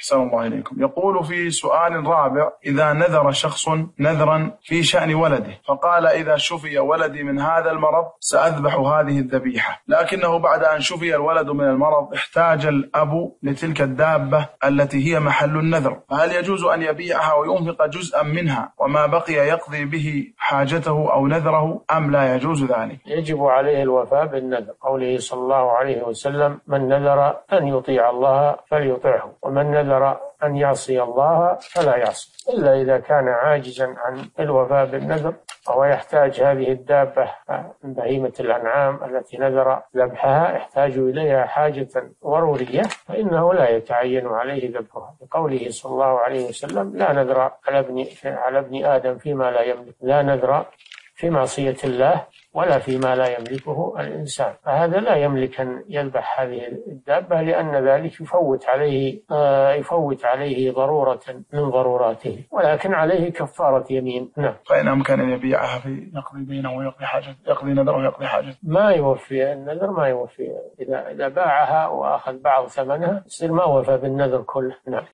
أحسن الله إليكم. يقول في سؤال رابع إذا نذر شخص نذرا في شأن ولده فقال إذا شفي ولدي من هذا المرض سأذبح هذه الذبيحة. لكنه بعد أن شفي الولد من المرض احتاج الأب لتلك الدابة التي هي محل النذر. فهل يجوز أن يبيعها وينفق جزءا منها وما بقي يقضي به حاجته أو نذره أم لا يجوز ذلك؟ يجب عليه الوفاء بالنذر. قوله صلى الله عليه وسلم من نذر أن يطيع الله فليطعه ومن نذر أن يعصي الله فلا يعصي إلا إذا كان عاجزا عن الوفاء بالنذر وهو يحتاج هذه الدابة بهيمة الأنعام التي نذر ذبحها يحتاج إليها حاجة ضرورية فإنه لا يتعين عليه ذبحها. لقوله صلى الله عليه وسلم لا نذر على ابن على ابن آدم فيما لا يملك لا نذر في معصية الله ولا فيما لا يملكه الإنسان. فهذا لا يملك أن يذبح هذه الدابة لأن ذلك يفوت عليه آه يفوت عليه ضرورة من ضروراته. ولكن عليه كفارة يمين. نعم. فإن أمكن أن يبيعها في يقضي بينه ويقضي حاجة يقضي نذره ويقضي حاجة. ما يوفي النذر ما يوفي. إذا إذا باعها وأخذ بعض ثمنها يصير ما وفى بالنذر كله. نعم.